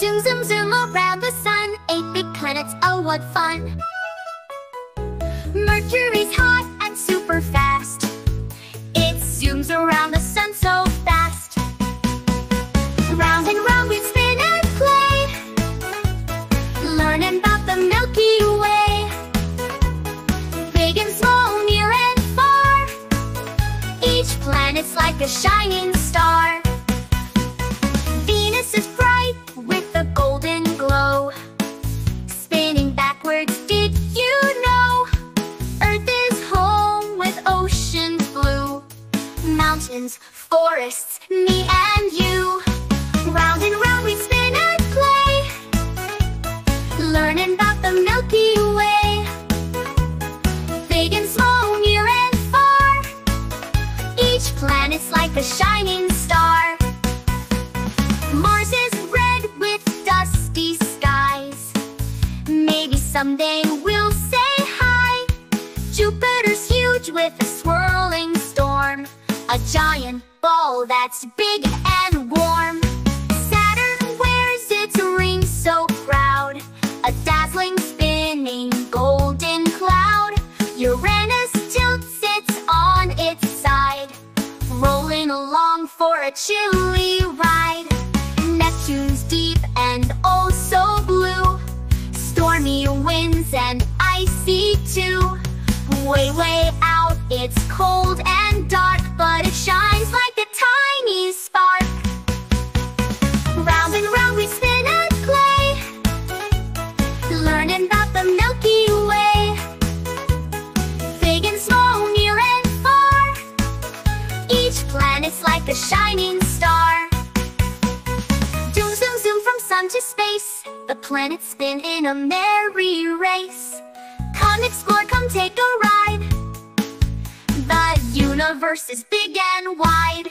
Zoom, zoom, zoom around the sun. Eight big planets, oh what fun! Mercury's hot and super fast. It zooms around the sun so fast. Round and round we spin and play. Learning about the Milky Way. Big and small, near and far. Each planet's like a shining Mountains, forests, me and you. Round and round we spin and play. Learning about the Milky Way. Big and small, near and far. Each planet's like a shining star. Mars is red with dusty skies. Maybe someday we'll say hi. Jupiter's huge with a swirling storm. A giant ball that's big and warm. Saturn wears its ring so proud. A dazzling spinning golden cloud. Uranus tilts its on its side. Rolling along for a chilly ride. Neptune's deep and oh so blue. Stormy winds and icy too. Way, way out, it's cold and but it shines like a tiny spark. Round and round we spin and play, learning about the Milky Way. Big and small, near and far, each planet's like a shining star. Zoom, zoom, zoom from sun to space. The planets spin in a merry race. Come universe is big and wide.